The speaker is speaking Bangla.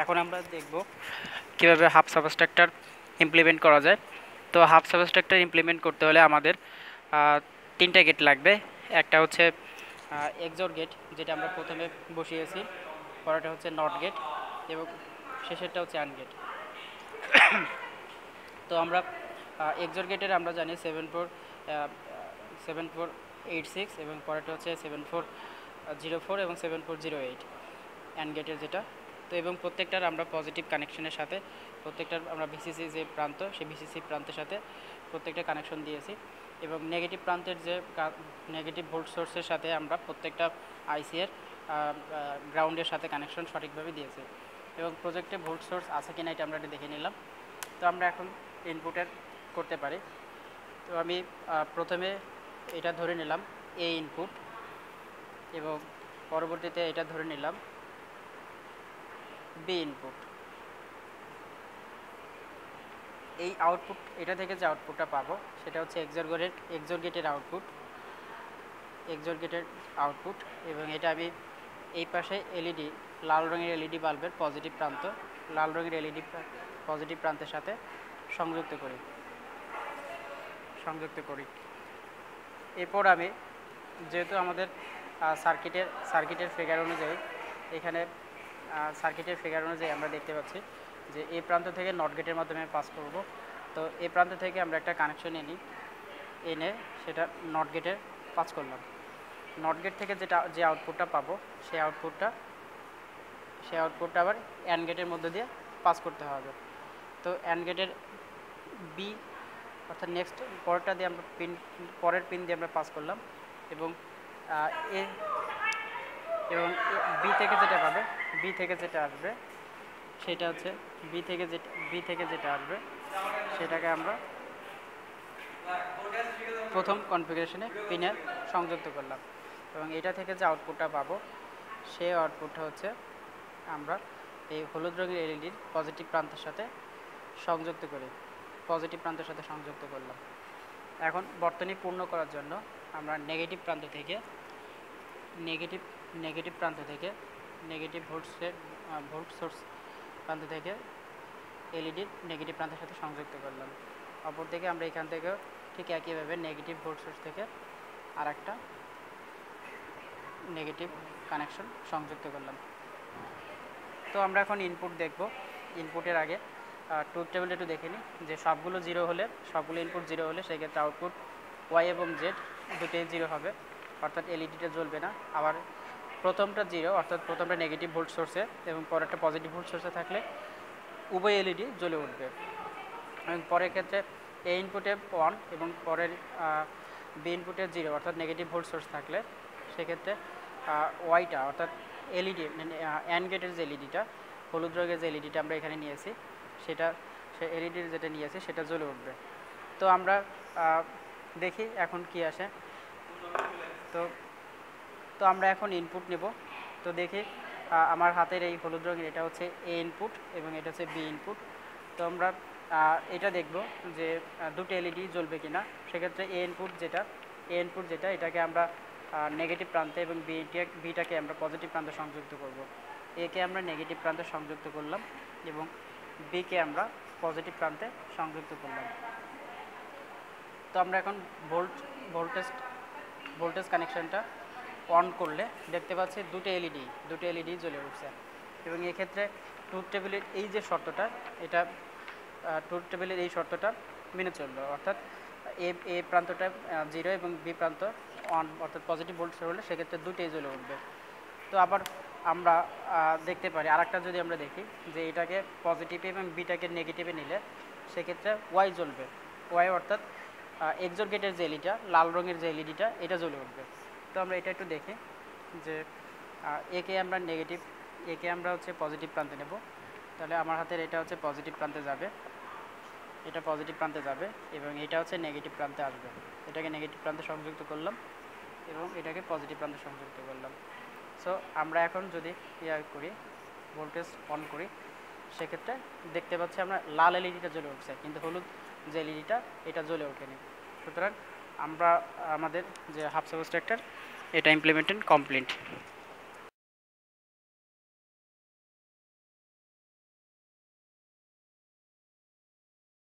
এখন আমরা দেখব কীভাবে হাফ সাবস্ট্রাক্টর ইমপ্লিমেন্ট করা যায়। তো হাফ সাবস্ট্রাক্টর ইমপ্লিমেন্ট করতে হলে আমাদের তিনটা গেট লাগবে। একটা হচ্ছে এক্সোর গেট যেটা আমরা প্রথমে বসিয়েছি। পরেরটা হচ্ছে নট গেট এবং শেষেরটা হচ্ছে আন গেট তো আমরা এক্সোর গেটের আমরা জানি seven four seven four eight six এবং পরেরটা হচ্ছে সেভেন ফোর জিরো ফোর এবং seven four zero eight and গেটের যেটা, তো এবং প্রত্যেকটার আমরা পজিটিভ কানেকশনের সাথে, প্রত্যেকটার আমরা ভিসিসি যে প্রান্ত, সেই ভিসিসি প্রান্তের সাথে প্রত্যেকটা কানেকশন দিয়েছি। এবং নেগেটিভ প্রান্তের যে নেগেটিভ ভোল্ট সোর্সের সাথে আমরা প্রত্যেকটা আইসি এর গ্রাউন্ডের সাথে কানেকশন সঠিকভাবে দিয়েছি। এবং প্রজেক্টে ভোল্ট সোর্স আছে কিনা এটা আমরা একটু দেখে নিলাম। তো আমরা এখন ইনপুটের করতে পারি। তো আমি প্রথমে এটা ধরে নিলাম এ ইনপুট এবং পরবর্তীতে এটা ধরে নিলাম বি ইনপুট এই আউটপুট এটা থেকে যে আউটপুটটা পাবো, সেটা হচ্ছে এক্সর গেটের এক্সর গেটের আউটপুট এক্সর গেটের আউটপুট এবং এটা আমি এই পাশে এলইডি লাল রঙের এলইডি বাল্বের পজিটিভ প্রান্ত, লাল রঙের এলইডি পজিটিভ প্রান্তের সাথে সংযুক্ত করি। সংযুক্ত করি। এরপর আমি, যেহেতু আমাদের সার্কিটের সার্কিটের ফিগার অনুযায়ী, এখানে সার্কিটের ফিগার অনুযায়ী আমরা দেখতে পাচ্ছি যে এই প্রান্ত থেকে নট গেটের মাধ্যমে পাস করব। তো এই প্রান্ত থেকে আমরা একটা কানেকশন এনি এনে সেটা নট গেটে পাস করলাম। নট গেট থেকে যেটা, যে আউটপুটটা পাবো, সেই আউটপুটটা সেই আউটপুটটা আবার অ্যান্ড গেটের মধ্যে দিয়ে পাস করতে হবে। তো অ্যান্ড গেটের বি অর্থাৎ নেক্সট পরেরটা দিয়ে আমরা পিন পরের পিন দিয়ে আমরা পাস করলাম এবং এ এবং বি থেকে যেটা পাবে বি থেকে যেটা আসবে, সেটা হচ্ছে বি থেকে যেটা বি থেকে যেটা আসবে, সেটাকে আমরা প্রথম কনফিগারেশনে পিনে সংযুক্ত করলাম। এবং এটা থেকে যে আউটপুটটা পাবো, সেই আউটপুটটা হচ্ছে আমরা এই হলুদ রঙের এলইডির পজিটিভ প্রান্তের সাথে সংযুক্ত করি। পজিটিভ প্রান্তের সাথে সংযুক্ত করলাম। এখন বর্তনী পূর্ণ করার জন্য আমরা নেগেটিভ প্রান্ত থেকে নেগেটিভ নেগেটিভ প্রান্ত থেকে নেগেটিভ ভোল্টসের ভোল্ট সোর্স প্রান্ত থেকে এলইডির নেগেটিভ প্রান্তের সাথে সংযুক্ত করলাম। অপর থেকে আমরা এখান থেকে ঠিক একইভাবে নেগেটিভ ভোল্ট সোর্স থেকে আর একটা নেগেটিভ কানেকশন সংযুক্ত করলাম। তো আমরা এখন ইনপুট দেখব। ইনপুটের আগে ট্রুথ টেবিল একটু দেখে নিই যে সবগুলো জিরো হলে, সবগুলো ইনপুট জিরো হলে সেক্ষেত্রে আউটপুট ওয়াই এবং জেড দুটোই জিরো হবে। অর্থাৎ এলইডিটা জ্বলবে না। আবার প্রথমটা জিরো অর্থাৎ প্রথমটা নেগেটিভ ভোল্ট সোর্সে এবং পরেরটা পজিটিভ ভোল্ট সোর্সে থাকলে উভয় এলইডি জ্বলে উঠবে। এবং পরের ক্ষেত্রে এ ইনপুটে ওয়ান এবং পরের বি ইনপুটে জিরো অর্থাৎ নেগেটিভ ভোল্ট সোর্স থাকলে সেক্ষেত্রে ওয়াইটা অর্থাৎ এলইডি অ্যান্ড গেটের যে এলইডিটা হলুদ রঙের যে এলইডিটা আমরা এখানে নিয়েছি, সেটা, সে এলইডির যেটা নিয়েছি, সেটা জ্বলে উঠবে। তো আমরা দেখি এখন কি আসে। তো তো আমরা এখন ইনপুট নেব। তো দেখি আমার হাতের এই হলুদ রঙের এটা হচ্ছে এ ইনপুট এবং এটা হচ্ছে বি ইনপুট তো আমরা এটা দেখব যে দুটো এলইডি জ্বলবে কিনা। সেক্ষেত্রে এ ইনপুট যেটা এ ইনপুট যেটা, এটাকে আমরা নেগেটিভ প্রান্তে এবং বিটা বিটাকে আমরা পজিটিভ প্রান্তে সংযুক্ত করব। একে আমরা নেগেটিভ প্রান্তে সংযুক্ত করলাম এবং বিকে আমরা পজিটিভ প্রান্তে সংযুক্ত করলাম। তো আমরা এখন ভোল্ট ভোল্টেজ ভোল্টেজ কানেকশনটা অন করলে দেখতে পাচ্ছি দুটো এলইডি দুটো এলইডি জ্বলে উঠছে। এবং এক্ষেত্রে ট্রুথ টেবিলের এই যে শর্তটা, এটা ট্রুথ টেবিলের এই শর্তটা মেনে চলল। অর্থাৎ এ এ প্রান্তটা জিরো এবং বি প্রান্ত অন অর্থাৎ পজিটিভ ভোল্ট হলে সেক্ষেত্রে দুটোই জ্বলে উঠবে। তো আবার আমরা দেখতে পারি, আরেকটা যদি আমরা দেখি, যে এটাকে পজিটিভে এবং বিটাকে নেগেটিভে নিলে সেক্ষেত্রে ওয়াই জ্বলবে। ওয়াই অর্থাৎ এক্সোর গেটের যে এলইডিটা লাল রঙের যে এলইডিটা এটা জ্বলে উঠবে। তো আমরা এটা একটু দেখি যে একে আমরা নেগেটিভ একে আমরা হচ্ছে পজিটিভ প্রান্তে নেব। তাহলে আমার হাতের এটা হচ্ছে পজিটিভ প্রান্তে যাবে। এটা পজিটিভ প্রান্তে যাবে এবং এটা হচ্ছে নেগেটিভ প্রান্তে আসবে। এটাকে নেগেটিভ প্রান্তে সংযুক্ত করলাম এবং এটাকে পজিটিভ প্রান্তে সংযুক্ত করলাম। সো আমরা এখন যদি ইয়া করি ভোল্টেজ অন করি, সেক্ষেত্রে দেখতে পাচ্ছি আমরা লাল এলইডিটা জ্বলে উঠছে, কিন্তু হলুদ যে এলইডিটা এটা জ্বলে ওঠেনি। সুতরাং আমরা আমাদের যে হাফ সাবস্ট্রাক্টর এটা ইমপ্লিমেন্টেড কমপ্লিট